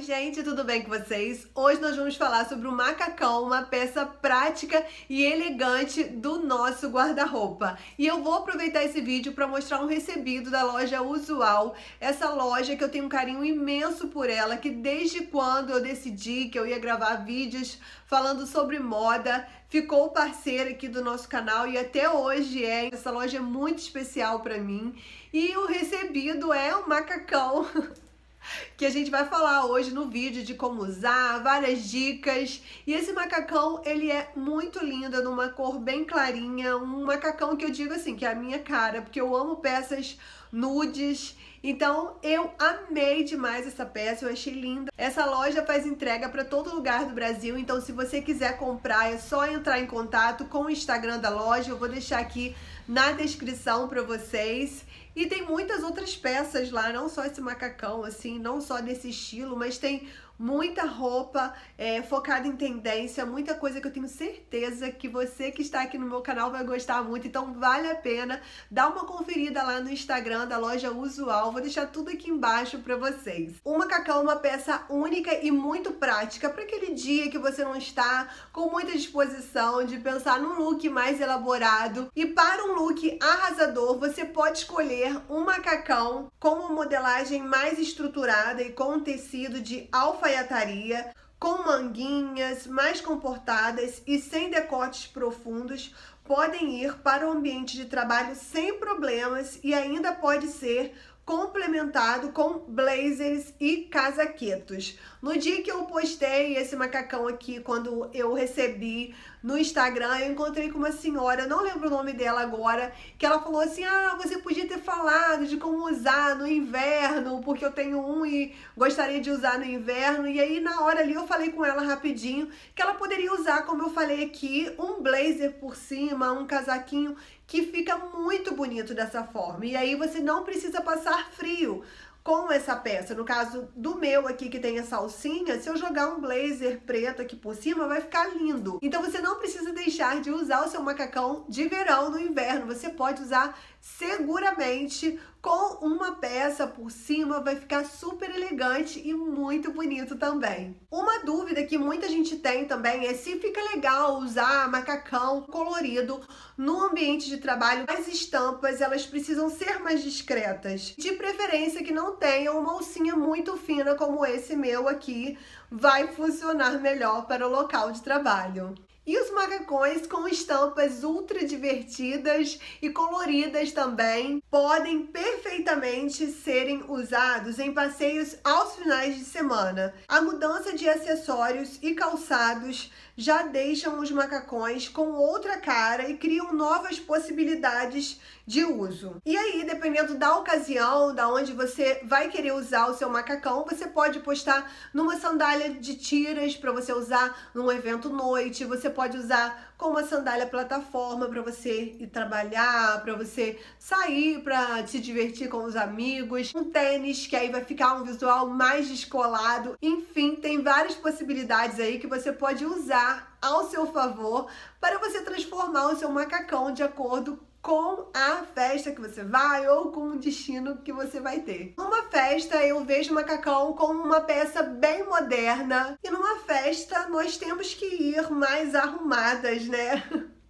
Oi, gente, tudo bem com vocês? Hoje nós vamos falar sobre o macacão, uma peça prática e elegante do nosso guarda-roupa. E eu vou aproveitar esse vídeo para mostrar um recebido da loja Usual, essa loja que eu tenho um carinho imenso por ela, que desde quando eu decidi que eu ia gravar vídeos falando sobre moda, ficou parceira aqui do nosso canal e até hoje é. Essa loja é muito especial para mim. E o recebido é um macacão que a gente vai falar hoje no vídeo de como usar, várias dicas. E esse macacão, ele é muito lindo, numa cor bem clarinha, um macacão que eu digo assim, que é a minha cara, porque eu amo peças nudes. Então eu amei demais essa peça, eu achei linda. Essa loja faz entrega para todo lugar do Brasil, então se você quiser comprar é só entrar em contato com o Instagram da loja, eu vou deixar aqui na descrição para vocês. E tem muitas outras peças lá, não só esse macacão, assim, não só desse estilo, mas tem muita roupa é, focada em tendência, muita coisa que eu tenho certeza que você que está aqui no meu canal vai gostar muito. Então vale a pena dar uma conferida lá no Instagram da loja Usual. Vou deixar tudo aqui embaixo para vocês. O macacão é uma peça única e muito prática para aquele dia que você não está com muita disposição de pensar num look mais elaborado. E para um look arrasador, você pode escolher um macacão com uma modelagem mais estruturada e com um tecido de alfa alfaiataria, com manguinhas mais comportadas e sem decotes profundos, podem ir para o ambiente de trabalho sem problemas e ainda pode ser complementado com blazers e casaquetos. No dia que eu postei esse macacão aqui, quando eu recebi no Instagram, eu encontrei com uma senhora, não lembro o nome dela agora, que ela falou assim: "Ah, você podia ter falado de como usar no inverno, porque eu tenho um e gostaria de usar no inverno". E aí na hora ali eu falei com ela rapidinho que ela poderia usar, como eu falei aqui, um blazer por cima, um casaquinho que fica muito bonito dessa forma. E aí você não precisa passar frio com essa peça. No caso do meu aqui, que tem a salsinha, se eu jogar um blazer preto aqui por cima, vai ficar lindo. Então você não precisa deixar de usar o seu macacão de verão no inverno. Você pode usar seguramente com uma peça por cima, vai ficar super elegante e muito bonito também. Uma dúvida que muita gente tem também é se fica legal usar macacão colorido no ambiente de trabalho. As estampas, elas precisam ser mais discretas. De preferência que não tenha uma alcinha muito fina como esse meu aqui, vai funcionar melhor para o local de trabalho. E os macacões com estampas ultra divertidas e coloridas também podem perfeitamente serem usados em passeios aos finais de semana. A mudança de acessórios e calçados já deixam os macacões com outra cara e criam novas possibilidades de uso. E aí, dependendo da ocasião, da onde você vai querer usar o seu macacão, você pode postar numa sandália de tiras para você usar num evento noite, você pode usar com uma sandália plataforma para você ir trabalhar, para você sair, para se divertir com os amigos, um tênis que aí vai ficar um visual mais descolado. Enfim, tem várias possibilidades aí que você pode usar ao seu favor para você transformar o seu macacão de acordo com a festa que você vai ou com o destino que você vai ter. Numa festa eu vejo o macacão como uma peça bem moderna e numa festa nós temos que ir mais arrumadas, né?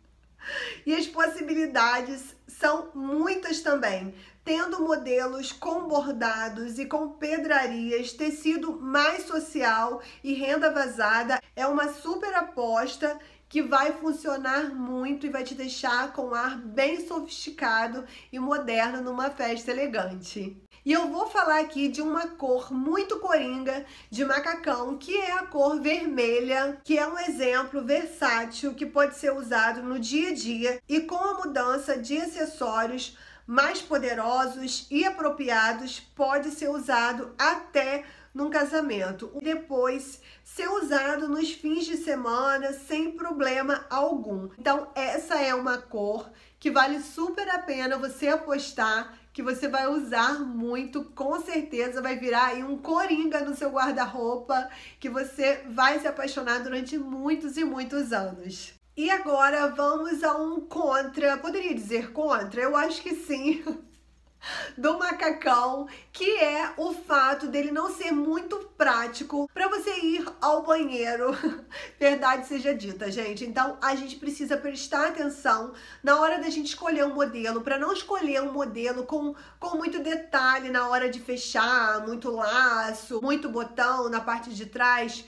E as possibilidades são muitas também, tendo modelos com bordados e com pedrarias, tecido mais social e renda vazada é uma super aposta que vai funcionar muito e vai te deixar com um ar bem sofisticado e moderno numa festa elegante. E eu vou falar aqui de uma cor muito coringa de macacão, que é a cor vermelha, que é um exemplo versátil que pode ser usado no dia a dia e com a mudança de acessórios mais poderosos e apropriados, pode ser usado até num casamento. Depois ser usado nos fins de semana sem problema algum. Então, essa é uma cor que vale super a pena você apostar que você vai usar muito, com certeza vai virar aí um coringa no seu guarda-roupa, que você vai se apaixonar durante muitos e muitos anos. E agora vamos a um contra, poderia dizer contra? Eu acho que sim. do macacão, que é o fato dele não ser muito prático para você ir ao banheiro. Verdade seja dita, gente. Então a gente precisa prestar atenção na hora da gente escolher um modelo, para não escolher um modelo com, com muito detalhe na hora de fechar, muito laço, muito botão na parte de trás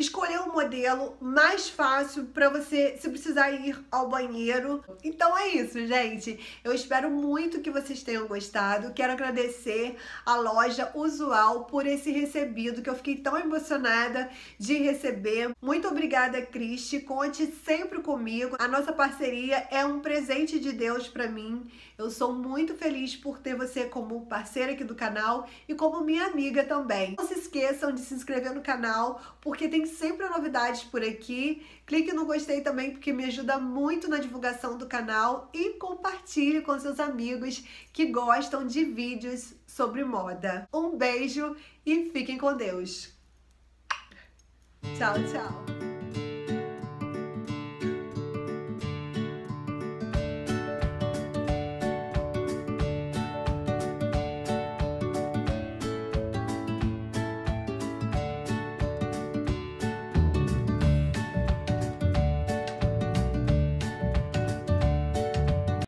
escolher um modelo mais fácil para você se precisar ir ao banheiro. Então é isso, gente. Eu espero muito que vocês tenham gostado. Quero agradecer a loja Usual por esse recebido que eu fiquei tão emocionada de receber. Muito obrigada, Cristi. Conte sempre comigo. A nossa parceria é um presente de Deus para mim. Eu sou muito feliz por ter você como parceira aqui do canal e como minha amiga também. Não se esqueçam de se inscrever no canal, porque tem sempre novidades por aqui. Clique no gostei também, porque me ajuda muito na divulgação do canal e compartilhe com seus amigos que gostam de vídeos sobre moda. Um beijo e fiquem com Deus. Tchau, tchau.